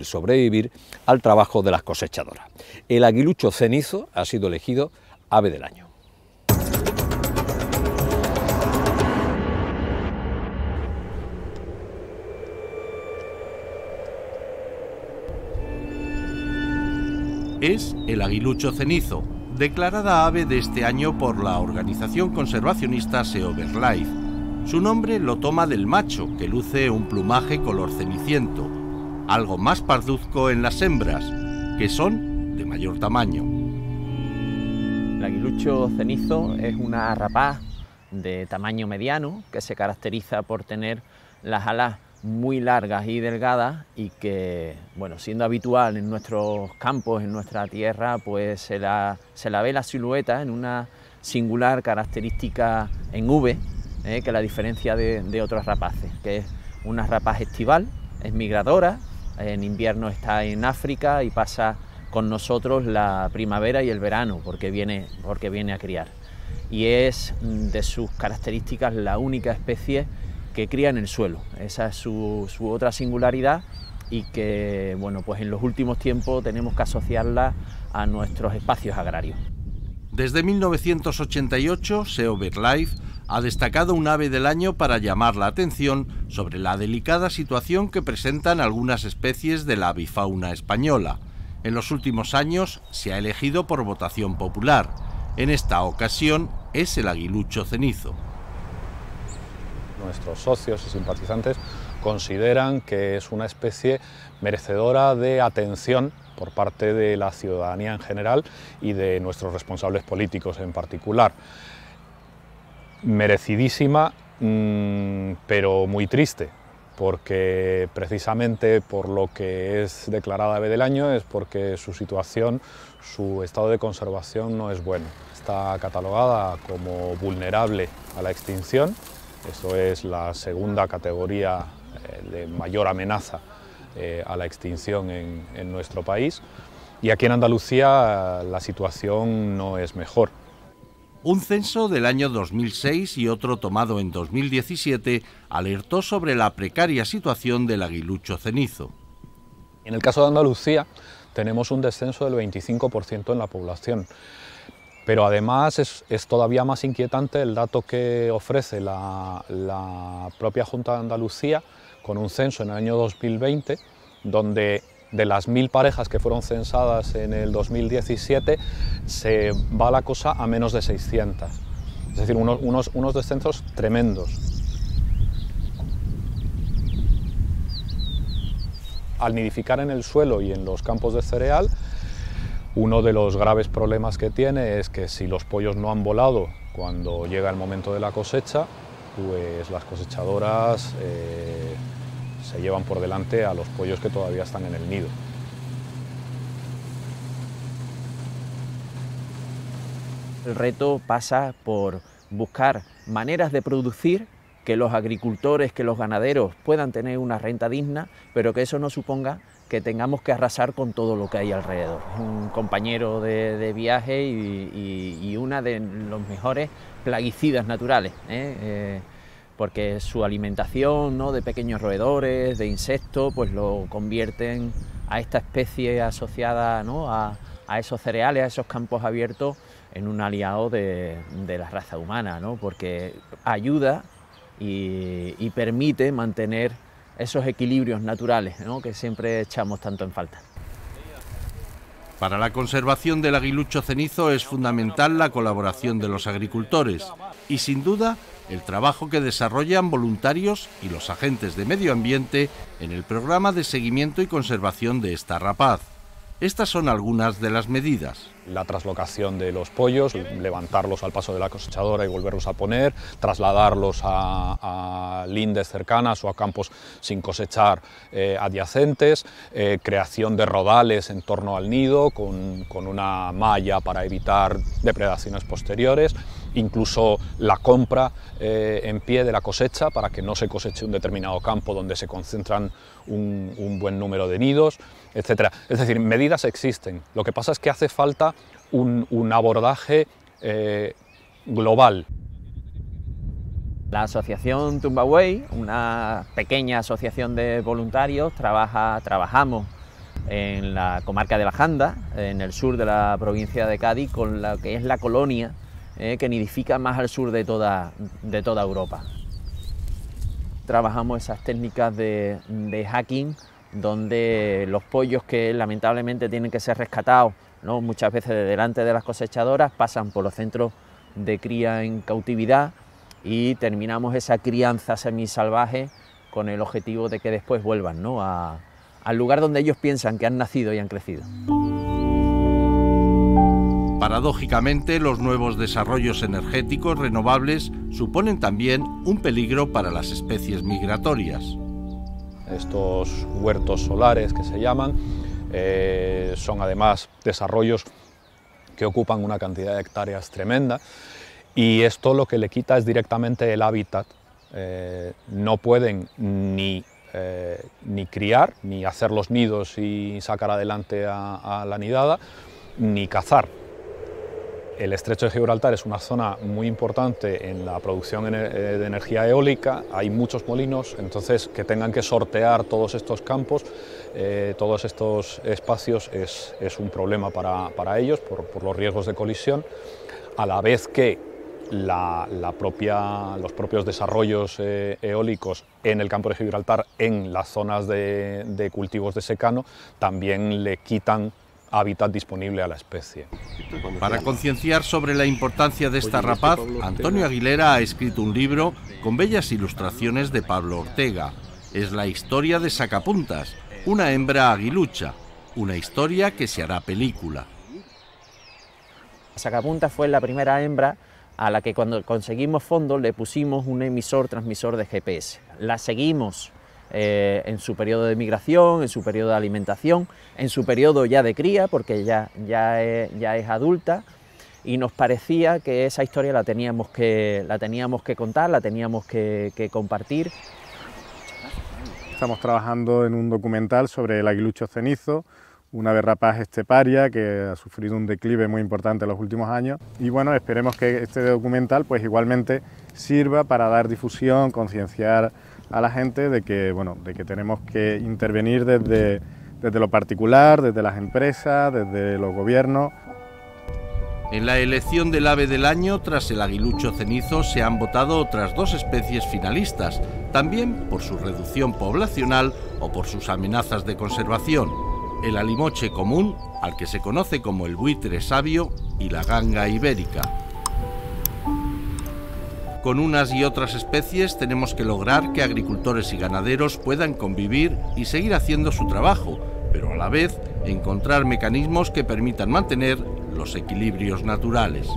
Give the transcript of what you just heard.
sobrevivir al trabajo de las cosechadoras. El aguilucho cenizo ha sido elegido ave del año. Es el aguilucho cenizo, declarada ave de este año por la organización conservacionista Seoverlife. Su nombre lo toma del macho, que luce un plumaje color ceniciento, algo más parduzco en las hembras, que son de mayor tamaño. El aguilucho cenizo es una rapaz de tamaño mediano que se caracteriza por tener las alas muy largas y delgadas y que, bueno, siendo habitual en nuestros campos, en nuestra tierra, pues se la, se la ve la silueta en una singular característica en V, eh, que la diferencia de, de otros rapaces, que es una rapaz estival, es migradora, en invierno está en África y pasa con nosotros la primavera y el verano porque viene, porque viene a criar. Y es mm, de sus características la única especie que cría en el suelo. Esa es su, otra singularidad y que bueno, pues en los últimos tiempos tenemos que asociarla a nuestros espacios agrarios. Desde 1988, SEO BirdLife ha destacado un ave del año para llamar la atención sobre la delicada situación que presentan algunas especies de la avifauna española. En los últimos años se ha elegido por votación popular. En esta ocasión es el aguilucho cenizo. Nuestros socios y simpatizantes consideran que es una especie merecedora de atención por parte de la ciudadanía en general y de nuestros responsables políticos en particular merecidísima, mmm, pero muy triste, porque precisamente por lo que es declarada ave del año es porque su situación, su estado de conservación no es bueno. Está catalogada como vulnerable a la extinción, eso es la segunda categoría eh, de mayor amenaza eh, a la extinción en, en nuestro país, y aquí en Andalucía la situación no es mejor. Un censo del año 2006 y otro tomado en 2017 alertó sobre la precaria situación del aguilucho cenizo. En el caso de Andalucía tenemos un descenso del 25% en la población, pero además es, todavía más inquietante el dato que ofrece la, la propia Junta de Andalucía con un censo en el año 2020, donde de las mil parejas que fueron censadas en el 2017, se va la cosa a menos de 600. Es decir, unos, descensos tremendos. Al nidificar en el suelo y en los campos de cereal, uno de los graves problemas que tiene es que si los pollos no han volado cuando llega el momento de la cosecha, pues las cosechadoras eh, se llevan por delante a los pollos que todavía están en el nido. El reto pasa por buscar maneras de producir que los agricultores, que los ganaderos puedan tener una renta digna, pero que eso no suponga que tengamos que arrasar con todo lo que hay alrededor. Un compañero de, viaje y, una de los mejores plaguicidas naturales. ¿eh? Eh, porque su alimentación ¿no? de pequeños roedores, de insectos, pues lo convierten a esta especie asociada ¿no? a, a, esos cereales, a esos campos abiertos, en un aliado de, de la raza humana, ¿no? porque ayuda y, y, permite mantener esos equilibrios naturales ¿no? que siempre echamos tanto en falta. Para la conservación del aguilucho cenizo es fundamental la colaboración de los agricultores y sin duda el trabajo que desarrollan voluntarios y los agentes de medio ambiente en el programa de seguimiento y conservación de esta rapaz. Estas son algunas de las medidas. La traslocación de los pollos, levantarlos al paso de la cosechadora y volverlos a poner, trasladarlos a, lindes cercanas o a campos sin cosechar eh, adyacentes, eh, creación de rodales en torno al nido con una malla para evitar depredaciones posteriores, incluso la compra eh, en pie de la cosecha para que no se coseche un determinado campo donde se concentran un, buen número de nidos, etc. Es decir, medidas existen, lo que pasa es que hace falta un, abordaje eh, global. La asociación Tumbaway, una pequeña asociación de voluntarios, trabaja, trabajamos en la comarca de la Janda, en el sur de la provincia de Cádiz, con la que es la colonia eh, que nidifica más al sur de toda, de toda Europa. Trabajamos esas técnicas de, hacking donde los pollos que lamentablemente tienen que ser rescatados ¿no? muchas veces de delante de las cosechadoras pasan por los centros de cría en cautividad y terminamos esa crianza semisalvaje con el objetivo de que después vuelvan ¿no? al lugar donde ellos piensan que han nacido y han crecido. Paradójicamente, los nuevos desarrollos energéticos renovables suponen también un peligro para las especies migratorias. Estos huertos solares que se llaman eh, son además desarrollos que ocupan una cantidad de hectáreas tremenda y esto lo que le quita es directamente el hábitat. Eh, no pueden ni, eh, ni criar, ni hacer los nidos y sacar adelante a la nidada, ni cazar el estrecho de Gibraltar es una zona muy importante en la producción eh, de energía eólica, hay muchos molinos, entonces que tengan que sortear todos estos campos, eh, todos estos espacios es, un problema para, ellos por, los riesgos de colisión, a la vez que la, propia, los propios desarrollos eh, eólicos en el campo de Gibraltar, en las zonas de, de cultivos de secano, también le quitan hábitat disponible a la especie. Para concienciar sobre la importancia de esta rapaz, Antonio Aguilera ha escrito un libro con bellas ilustraciones de Pablo Ortega. Es la historia de Sacapuntas, una hembra aguilucha, una historia que se hará película. Sacapuntas fue la primera hembra a la que cuando conseguimos fondos le pusimos un emisor transmisor de GPS. La seguimos eh, en su periodo de migración, en su periodo de alimentación, en su periodo ya de cría, porque ya, ya, es, ya es adulta, y nos parecía que esa historia la teníamos que, la teníamos que contar, la teníamos que, compartir. Estamos trabajando en un documental sobre el aguilucho cenizo, una ave rapaz esteparia que ha sufrido un declive muy importante en los últimos años y bueno, esperemos que este documental pues igualmente sirva para dar difusión, concienciar a la gente de que, bueno, de que tenemos que intervenir desde, desde lo particular, desde las empresas, desde los gobiernos. En la elección del ave del año, tras el aguilucho cenizo, se han votado otras dos especies finalistas, también por su reducción poblacional o por sus amenazas de conservación. El alimoche común, al que se conoce como el buitre sabio, y la ganga ibérica. Con unas y otras especies tenemos que lograr que agricultores y ganaderos puedan convivir y seguir haciendo su trabajo, pero a la vez encontrar mecanismos que permitan mantener los equilibrios naturales.